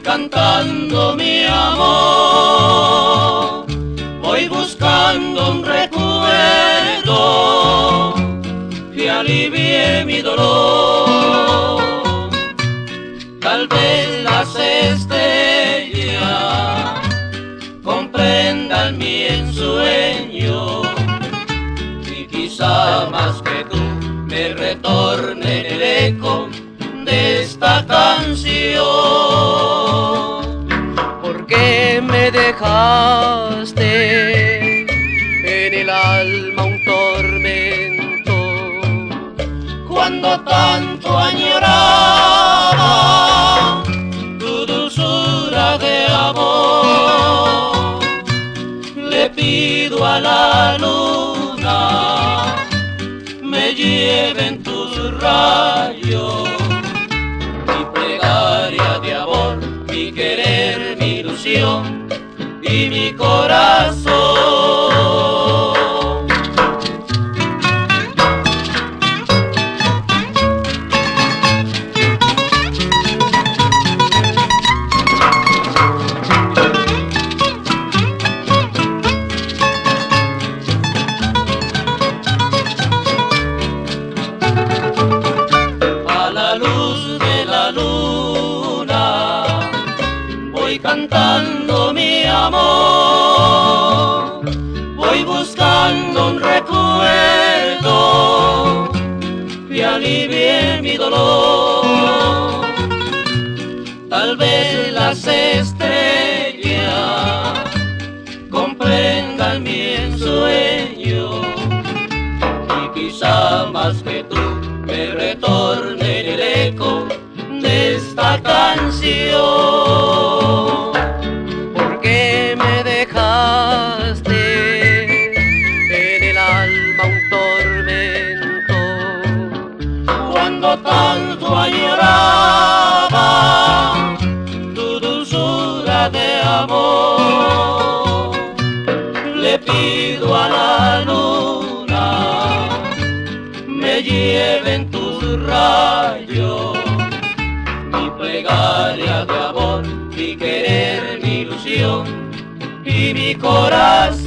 cantando mi amor, voy buscando un recuerdo que alivie mi dolor. Tal vez las estrellas comprendan mi ensueño y quizá más que tú me retorne el eco de esta canción. ¿Por qué me dejaste en el alma un tormento? Cuando tanto añoraba tu dulzura de amor, le pido a la luna me lleven tus rayos y mi corazón. Cantando mi amor, voy buscando un recuerdo que alivie mi dolor. Tal vez las estrellas comprendan mi ensueño y quizá más que tú me retorne el eco de esta canción. Un tormento? Cuando tanto añoraba tu dulzura de amor, le pido a la luna me lleven tus rayos, mi plegaria de amor, mi querer, mi ilusión y mi corazón.